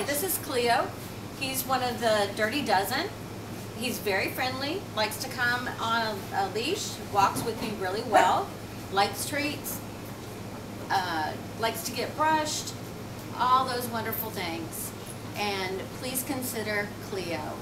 Hi, this is Cleo. He's one of the Dirty Dozen. He's very friendly, likes to come on a, a leash, walks with me really well, likes treats, uh, likes to get brushed, all those wonderful things. And please consider Cleo.